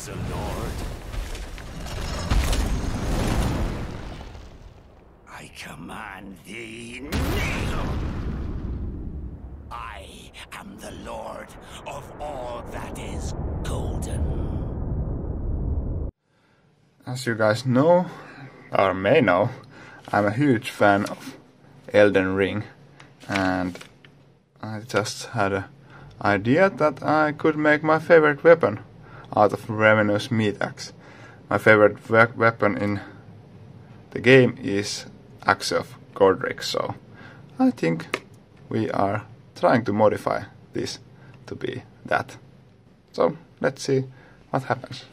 is a lord. I command thee, kneel! I am the lord of all that is golden. As you guys know, or may know, I'm a huge fan of Elden Ring, and I just had an idea that I could make my favorite weapon out of Ravenous Meataxe. My favorite we- weapon in the game is Axe of Godrick, so I think we are trying to modify this to be that. So let's see what happens.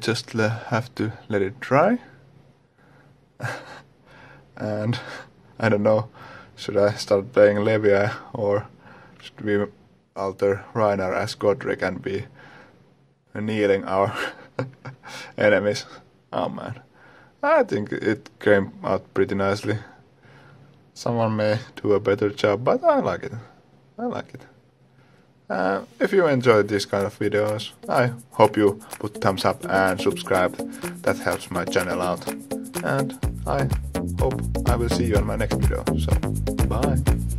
Just have to let it dry. and I don't know, should I start playing Levia or should we alter Rhinar as Godrick and be kneeling our enemies? Oh man. I think it came out pretty nicely. Someone may do a better job, but I like it. I like it. Uh, if you enjoyed these kind of videos, I hope you put thumbs up and subscribe. That helps my channel out. And I hope I will see you on my next video. So, bye.